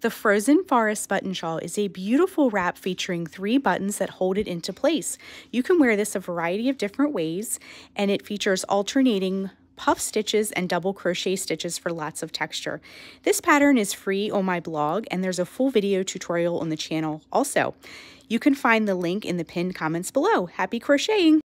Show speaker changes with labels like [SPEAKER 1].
[SPEAKER 1] The Frozen Forest button shawl is a beautiful wrap featuring three buttons that hold it into place. You can wear this a variety of different ways and it features alternating puff stitches and double crochet stitches for lots of texture. This pattern is free on my blog and there's a full video tutorial on the channel also. You can find the link in the pinned comments below. Happy crocheting!